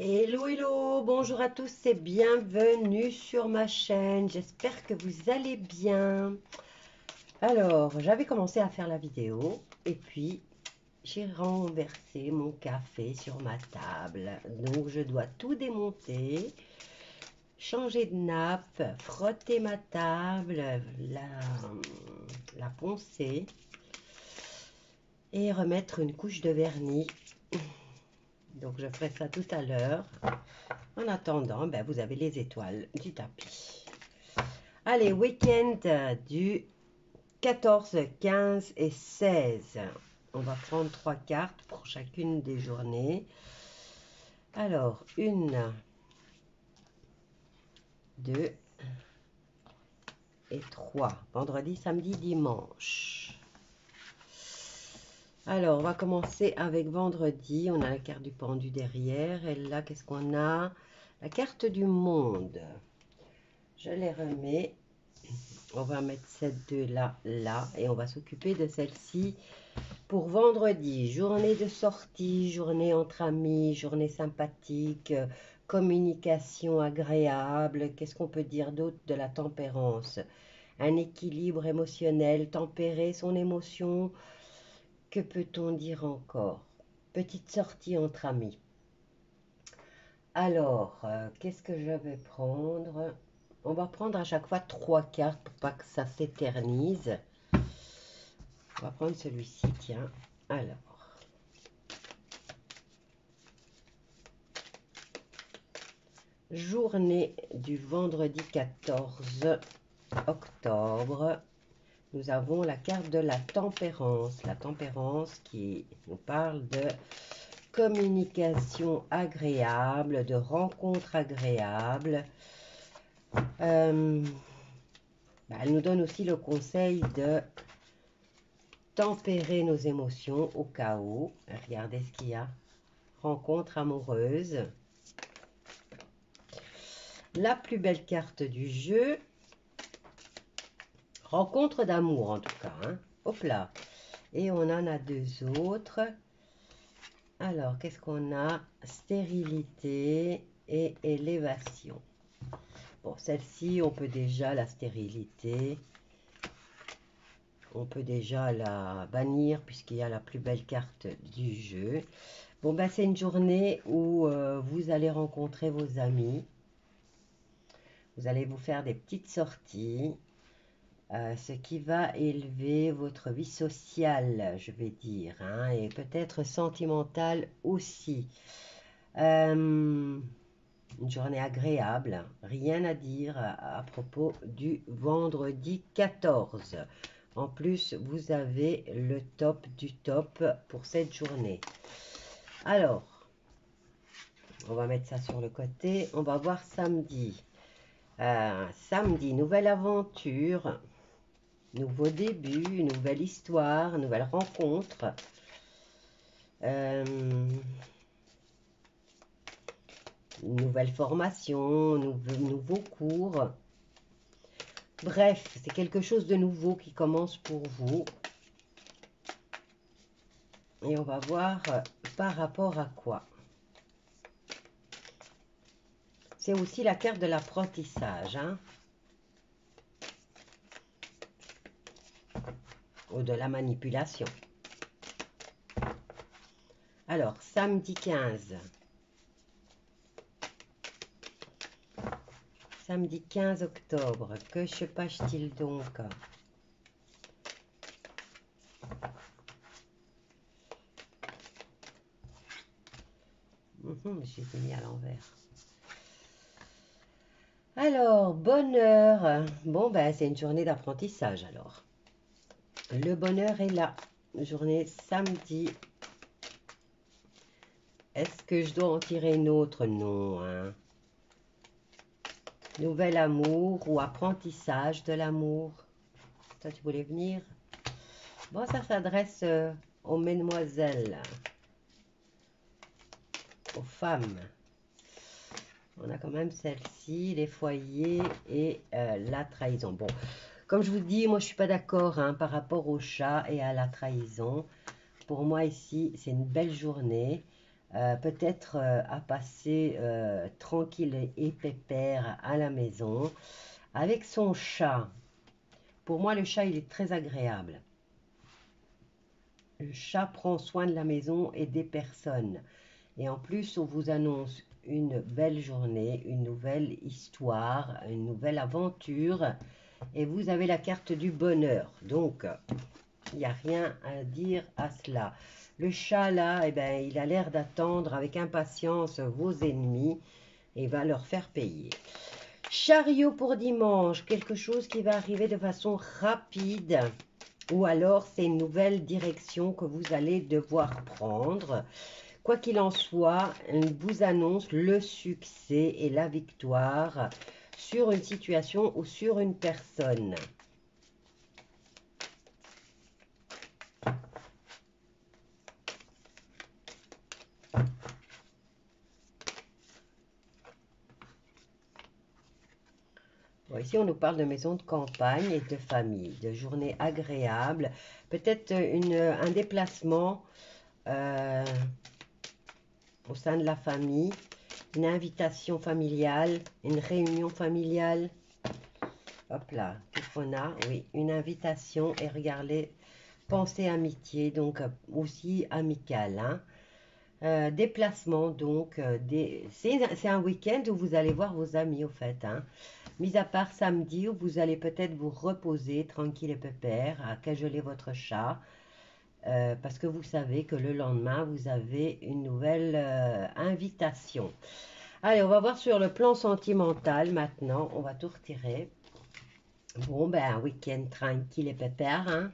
Hello, hello, bonjour à tous et bienvenue sur ma chaîne. J'espère que vous allez bien. Alors, j'avais commencé à faire la vidéo et puis j'ai renversé mon café sur ma table. Donc, je dois tout démonter, changer de nappe, frotter ma table, la, la poncer et remettre une couche de vernis donc, je ferai ça tout à l'heure. En attendant, ben, vous avez les étoiles du tapis. Allez, week-end du 14, 15 et 16. On va prendre trois cartes pour chacune des journées. Alors, une, deux et trois. Vendredi, samedi, dimanche. Alors, on va commencer avec vendredi. On a la carte du pendu derrière. Et là, qu'est-ce qu'on a? La carte du monde. Je les remets. On va mettre cette deux-là, là. Et on va s'occuper de celle-ci pour vendredi. Journée de sortie, journée entre amis, journée sympathique, communication agréable. Qu'est-ce qu'on peut dire d'autre de la tempérance? Un équilibre émotionnel, tempérer son émotion, que peut-on dire encore? Petite sortie entre amis. Alors, euh, qu'est-ce que je vais prendre? On va prendre à chaque fois trois cartes pour pas que ça s'éternise. On va prendre celui-ci, tiens. Alors. Journée du vendredi 14 octobre nous avons la carte de la tempérance. La tempérance qui nous parle de communication agréable, de rencontres agréables. Euh, bah, elle nous donne aussi le conseil de tempérer nos émotions au où. Regardez ce qu'il y a. Rencontre amoureuse. La plus belle carte du jeu, Rencontre d'amour, en tout cas. Hein. Hop là. Et on en a deux autres. Alors, qu'est-ce qu'on a? Stérilité et élévation. Bon, celle-ci, on peut déjà la stérilité. On peut déjà la bannir puisqu'il y a la plus belle carte du jeu. Bon, ben, c'est une journée où euh, vous allez rencontrer vos amis. Vous allez vous faire des petites sorties. Euh, ce qui va élever votre vie sociale, je vais dire, hein, et peut-être sentimentale aussi. Euh, une journée agréable, rien à dire à, propos du vendredi 14. En plus, vous avez le top du top pour cette journée. Alors, on va mettre ça sur le côté. On va voir samedi. Euh, samedi, nouvelle aventure. Nouveau début, nouvelle histoire, nouvelle rencontre. Euh, nouvelle formation, nouveau, cours. Bref, c'est quelque chose de nouveau qui commence pour vous. Et on va voir par rapport à quoi. C'est aussi la carte de l'apprentissage. Hein. Ou de la manipulation. Alors, samedi 15. Samedi 15 octobre, que se passe-t-il donc? Mhm, J'ai mis à l'envers. Alors, bonheur. Bon, ben, c'est une journée d'apprentissage alors. Le bonheur est là. Journée samedi. Est-ce que je dois en tirer une autre? Non. Hein. Nouvel amour ou apprentissage de l'amour? Toi, tu voulais venir? Bon, ça s'adresse euh, aux mesdemoiselles. Aux femmes. On a quand même celle-ci, les foyers et euh, la trahison. Bon, comme je vous dis, moi je ne suis pas d'accord hein, par rapport au chat et à la trahison. Pour moi ici, c'est une belle journée. euh, peut-être euh, à passer euh, tranquille et pépère à la maison avec son chat. Pour moi, le chat, il est très agréable. Le chat prend soin de la maison et des personnes. Et en plus, on vous annonce une belle journée, une nouvelle histoire, une nouvelle aventure. Et vous avez la carte du bonheur. Donc, il n'y a rien à dire à cela. Le chat, là, eh ben, il a l'air d'attendre avec impatience vos ennemis et va leur faire payer. Chariot pour dimanche, quelque chose qui va arriver de façon rapide ou alors c'est une nouvelle direction que vous allez devoir prendre. Quoi qu'il en soit, vous annonce le succès et la victoire sur une situation ou sur une personne. ici, on nous parle de maison de campagne et de famille, de journées agréables, peut-être un déplacement euh, au sein de la famille, une invitation familiale, une réunion familiale. Hop là, qu'est-ce qu'on a Oui, une invitation et regardez, pensée amitié, donc aussi amicale. Hein. Euh, déplacement, donc, euh, c'est un week-end où vous allez voir vos amis, au fait. Hein. Mis à part samedi où vous allez peut-être vous reposer tranquille et pépère, à cajoler votre chat. Euh, parce que vous savez que le lendemain, vous avez une nouvelle euh, invitation. Allez, on va voir sur le plan sentimental maintenant. On va tout retirer. Bon, ben, un week-end tranquille et pépère. Hein.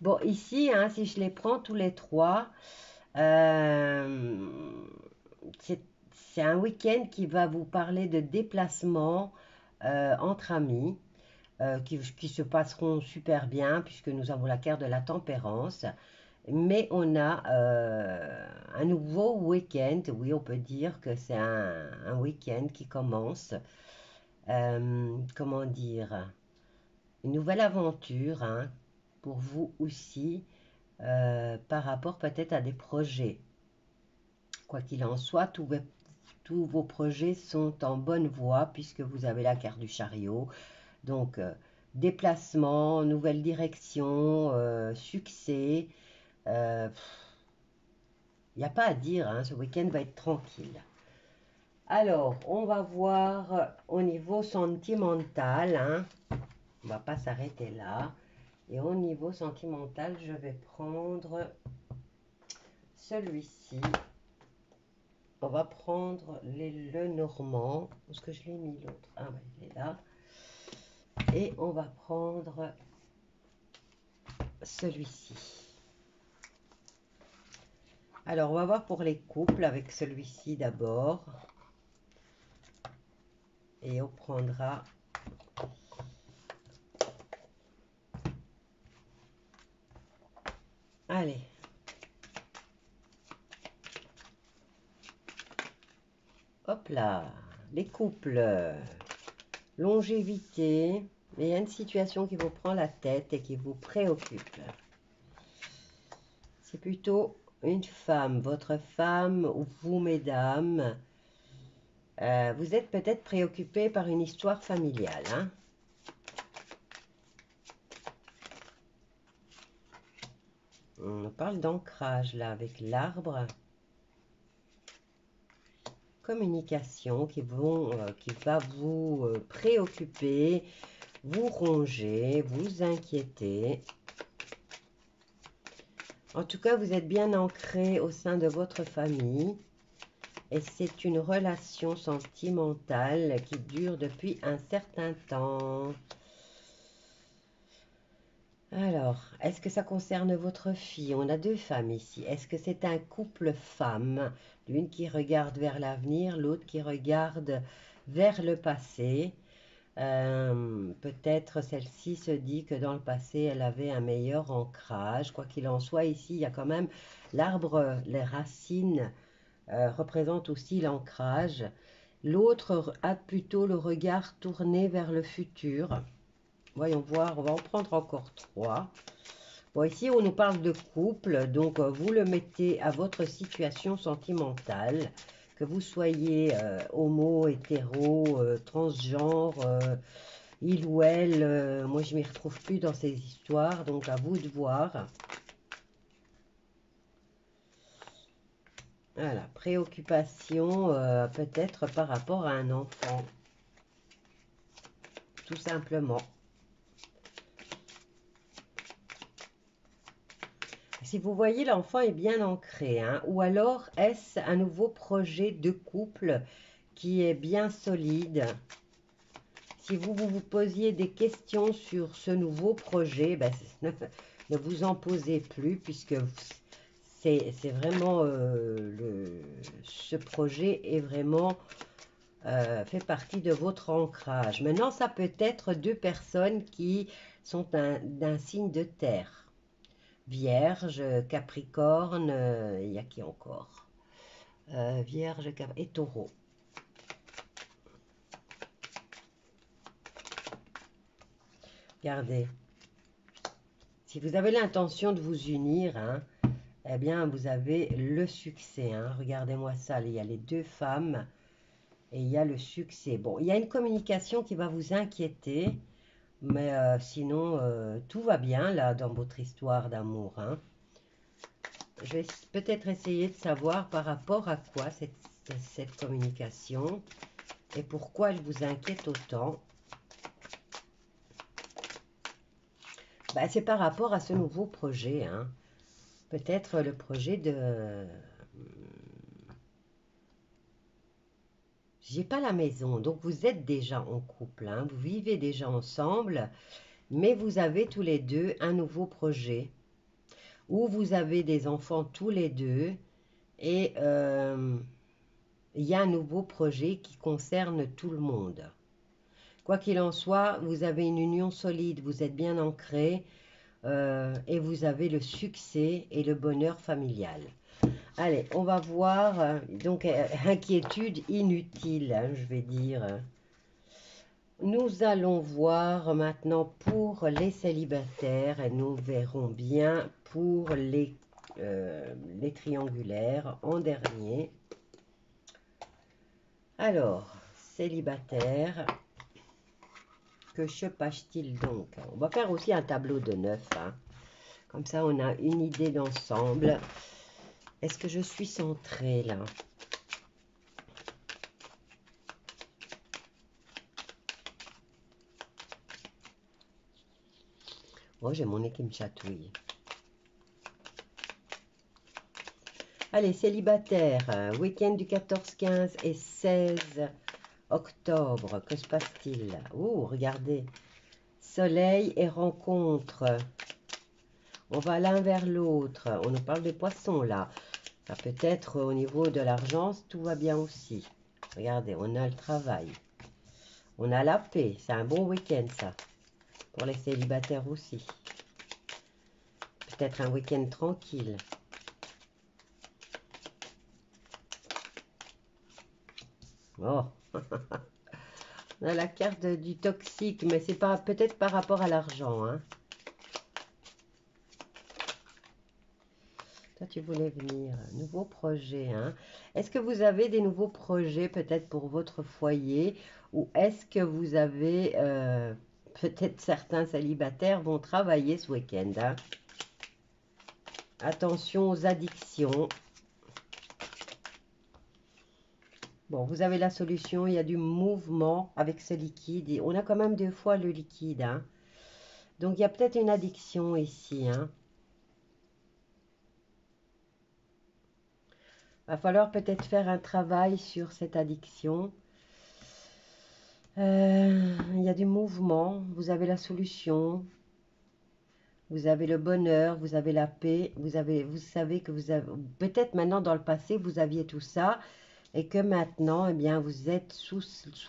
Bon, ici, hein, si je les prends tous les trois, euh, c'est un week-end qui va vous parler de déplacements euh, entre amis euh, qui, se passeront super bien puisque nous avons la carte de la tempérance. Mais on a euh, un nouveau week-end. Oui, on peut dire que c'est un, week-end qui commence. comment dire? Une nouvelle aventure hein, pour vous aussi par rapport peut-être à des projets. Quoi qu'il en soit, tous vos projets sont en bonne voie puisque vous avez la carte du chariot. Donc, euh, déplacement, nouvelle direction, euh, succès. Il euh, n'y a pas à dire, hein, ce week-end va être tranquille. Alors, on va voir au niveau sentimental. Hein. On va pas s'arrêter là. Et au niveau sentimental, je vais prendre celui-ci on va prendre le normand. Est-ce que je l'ai mis l'autre Ah, il est là. Et on va prendre celui-ci. Alors, on va voir pour les couples avec celui-ci d'abord. Et on prendra Allez, Hop là, les couples, longévité, il y a une situation qui vous prend la tête et qui vous préoccupe. C'est plutôt une femme, votre femme ou vous, mesdames. Euh, vous êtes peut-être préoccupé par une histoire familiale. Hein. On parle d'ancrage là avec l'arbre communication qui, vont, euh, qui va vous euh, préoccuper, vous ronger, vous inquiéter. En tout cas, vous êtes bien ancré au sein de votre famille et c'est une relation sentimentale qui dure depuis un certain temps. Alors, est-ce que ça concerne votre fille? On a deux femmes ici. Est-ce que c'est un couple femme? L'une qui regarde vers l'avenir, l'autre qui regarde vers le passé. Euh, peut-être celle-ci se dit que dans le passé, elle avait un meilleur ancrage. Quoi qu'il en soit, ici, il y a quand même l'arbre, les racines euh, représentent aussi l'ancrage. L'autre a plutôt le regard tourné vers le futur. Voyons voir, on va en prendre encore trois. Bon, ici, on nous parle de couple, donc euh, vous le mettez à votre situation sentimentale, que vous soyez euh, homo, hétéro, transgenre, il ou elle, moi je m'y retrouve plus dans ces histoires, donc à vous de voir. Voilà, préoccupation peut-être par rapport à un enfant, tout simplement. si vous voyez l'enfant est bien ancré, hein, ou alors est-ce un nouveau projet de couple qui est bien solide? Si vous vous, posiez des questions sur ce nouveau projet, ben, ne, vous en posez plus puisque c'est vraiment euh, le, ce projet est vraiment euh, fait partie de votre ancrage. Maintenant, ça peut être deux personnes qui sont d'un signe de terre. Vierge, Capricorne, euh, il y a qui encore? Euh, Vierge et Taureau. Regardez. Si vous avez l'intention de vous unir, hein, eh bien, vous avez le succès. Hein. Regardez-moi ça. Il y a les deux femmes et il y a le succès. Bon, il y a une communication qui va vous inquiéter. Mais euh, sinon, euh, tout va bien là dans votre histoire d'amour. Hein. Je vais peut-être essayer de savoir par rapport à quoi cette, cette communication et pourquoi elle vous inquiète autant. Ben, c'est par rapport à ce nouveau projet. Hein. Peut-être le projet de j'ai pas la maison. Donc vous êtes déjà en couple, hein. vous vivez déjà ensemble, mais vous avez tous les deux un nouveau projet où vous avez des enfants tous les deux et euh, il y a un nouveau projet qui concerne tout le monde. Quoi qu'il en soit, vous avez une union solide, vous êtes bien ancré euh, et vous avez le succès et le bonheur familial. Allez, on va voir. Euh, donc, euh, inquiétude inutile, hein, je vais dire. Nous allons voir maintenant pour les célibataires et nous verrons bien pour les, les triangulaires en dernier. Alors, célibataire, que se passe-t-il donc? On va faire aussi un tableau de neuf. Hein. Comme ça, on a une idée d'ensemble. Est-ce que je suis centrée là? Oh, j'ai mon nez qui me chatouille. Allez, célibataire, week-end du 14, 15 et 16 octobre. Que se passe-t-il Oh, regardez. Soleil et rencontre. On va l'un vers l'autre. On nous parle des poissons là peut-être au niveau de l'argent, tout va bien aussi. Regardez, on a le travail. On a la paix. C'est un bon week-end, ça. Pour les célibataires aussi. Peut-être un week-end tranquille. Oh On a la carte du toxique, mais c'est peut-être par rapport à l'argent. Hein. tu voulais venir. Nouveau projet. Hein. Est-ce que vous avez des nouveaux projets peut-être pour votre foyer? Ou est-ce que vous avez euh, peut-être certains célibataires vont travailler ce week-end hein? Attention aux addictions. Bon, vous avez la solution. Il y a du mouvement avec ce liquide. on a quand même deux fois le liquide. Hein. Donc, il y a peut-être une addiction ici. Hein. va falloir peut-être faire un travail sur cette addiction. Euh, il y a du mouvement, vous avez la solution, vous avez le bonheur, vous avez la paix, vous, avez, vous savez que vous avez, peut-être maintenant dans le passé, vous aviez tout ça, et que maintenant, eh bien, vous êtes sous,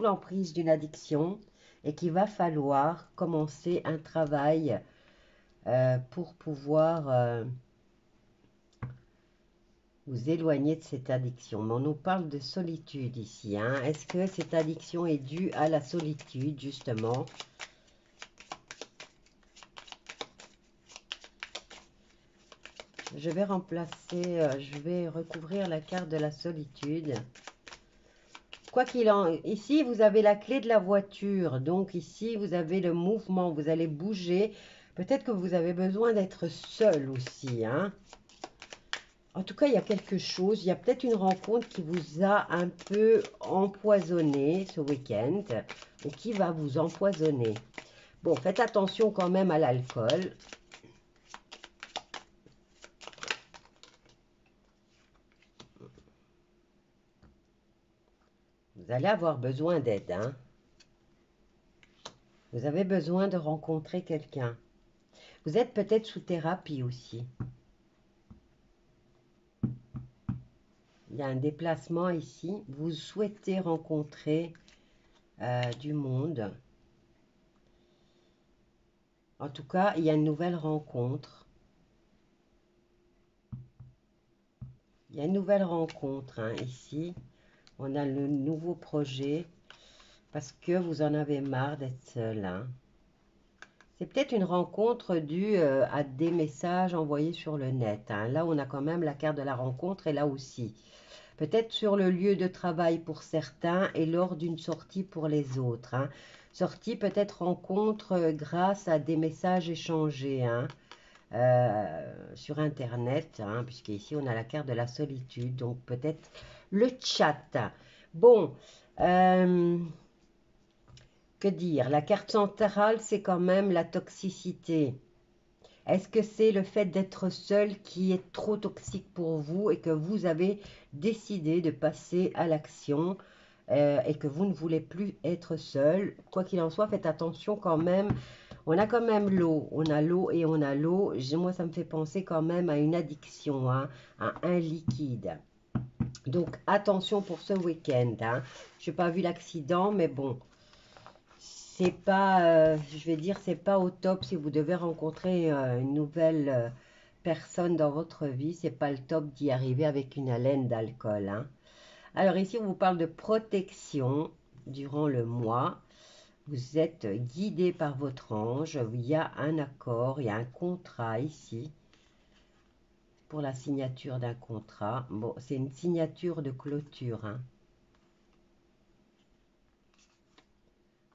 l'emprise d'une addiction, et qu'il va falloir commencer un travail euh, pour pouvoir... Euh, vous éloigner de cette addiction. Mais on nous parle de solitude ici. Hein. Est-ce que cette addiction est due à la solitude, justement? Je vais remplacer, euh, je vais recouvrir la carte de la solitude. Quoi qu'il en... Ici, vous avez la clé de la voiture. Donc ici, vous avez le mouvement. Vous allez bouger. Peut-être que vous avez besoin d'être seul aussi. Hein. En tout cas, il y a quelque chose. Il y a peut-être une rencontre qui vous a un peu empoisonné ce week-end. Ou qui va vous empoisonner. Bon, faites attention quand même à l'alcool. Vous allez avoir besoin d'aide. Hein? Vous avez besoin de rencontrer quelqu'un. Vous êtes peut-être sous thérapie aussi. Il y a un déplacement ici. Vous souhaitez rencontrer euh, du monde. En tout cas, il y a une nouvelle rencontre. Il y a une nouvelle rencontre hein, ici on a le nouveau projet parce que vous en avez marre d'être seul. Hein. C'est peut-être une rencontre due euh, à des messages envoyés sur le net. Hein. Là, on a quand même la carte de la rencontre et là aussi. Peut-être sur le lieu de travail pour certains et lors d'une sortie pour les autres. Hein. Sortie, peut-être rencontre euh, grâce à des messages échangés euh, sur Internet, puisqu'ici on a la carte de la solitude. Donc peut-être le chat. Bon, euh, que dire? La carte centrale, c'est quand même la toxicité. Est-ce que c'est le fait d'être seul qui est trop toxique pour vous et que vous avez décidé de passer à l'action euh, et que vous ne voulez plus être seul? Quoi qu'il en soit, faites attention quand même. On a quand même l'eau, on a l'eau et on a l'eau. Moi, ça me fait penser quand même à une addiction, hein, à un liquide. Donc, attention pour ce week-end. Hein. Je n'ai pas vu l'accident, mais bon, c'est pas, euh, je vais dire, c'est pas au top si vous devez rencontrer euh, une nouvelle euh, personne dans votre vie. C'est pas le top d'y arriver avec une haleine d'alcool. Hein. Alors ici, on vous parle de protection durant le mois. Vous êtes guidé par votre ange. Il y a un accord, il y a un contrat ici pour la signature d'un contrat. Bon, c'est une signature de clôture. Hein.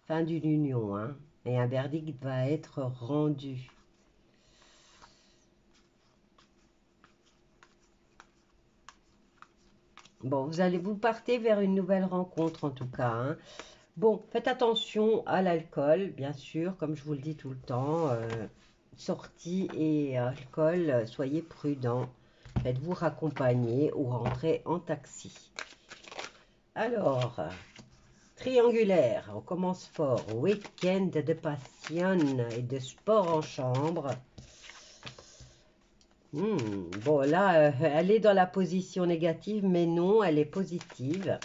Fin d'une union. Hein. Et un verdict va être rendu. Bon, vous allez vous partez vers une nouvelle rencontre en tout cas. Hein. Bon, faites attention à l'alcool, bien sûr, comme je vous le dis tout le temps. Euh, sortie et alcool, soyez prudents. Faites-vous raccompagner ou rentrez en taxi. Alors, triangulaire, on commence fort. Week-end de passion et de sport en chambre. Hmm, bon, là, euh, elle est dans la position négative, mais non, elle est positive.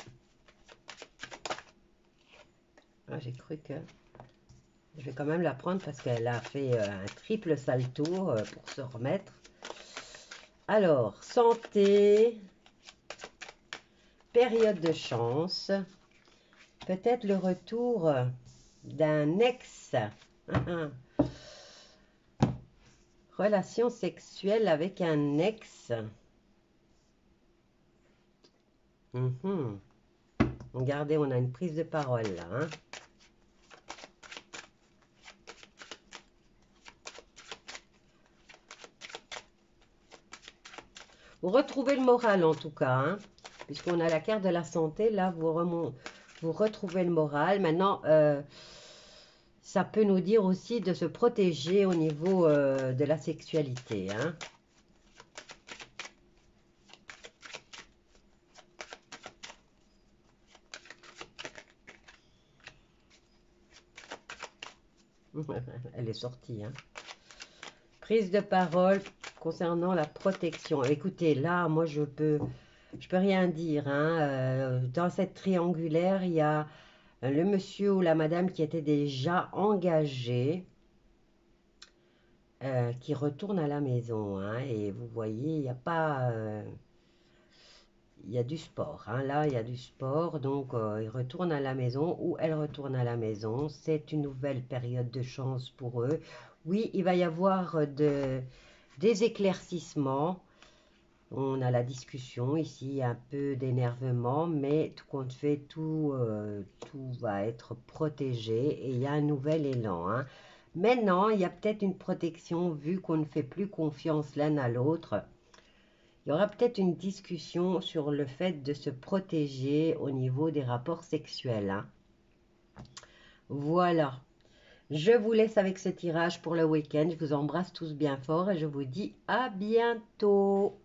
Ah, j'ai cru que... Je vais quand même la prendre parce qu'elle a fait euh, un triple salto euh, pour se remettre. Alors, santé, période de chance, peut-être le retour d'un ex. Relation sexuelle avec un ex. Mhm. Regardez, on a une prise de parole là. Hein. Retrouvez le moral en tout cas, hein, puisqu'on a la carte de la santé. Là, vous, retrouvez le moral. Maintenant, euh, ça peut nous dire aussi de se protéger au niveau euh, de la sexualité. Hein. Elle est sortie. Hein. Prise de parole concernant la protection. Écoutez, là, moi, je peux, je peux rien dire. Hein. Euh, dans cette triangulaire, il y a le monsieur ou la madame qui était déjà engagé, euh, qui retourne à la maison. Hein. et vous voyez, il n'y a pas... Euh, il y a du sport. Hein. Là, il y a du sport. Donc, il retourne à la maison ou elle retourne à la maison. C'est une nouvelle période de chance pour eux oui, il va y avoir euh, de, des éclaircissements. On a la discussion ici, un peu d'énervement, mais tout compte fait, tout, euh, tout va être protégé et il y a un nouvel élan. Hein. Maintenant, il y a peut-être une protection vu qu'on ne fait plus confiance l'un à l'autre. Il y aura peut-être une discussion sur le fait de se protéger au niveau des rapports sexuels. Hein. Voilà. Je vous laisse avec ce tirage pour le week-end. Je vous embrasse tous bien fort et je vous dis à bientôt.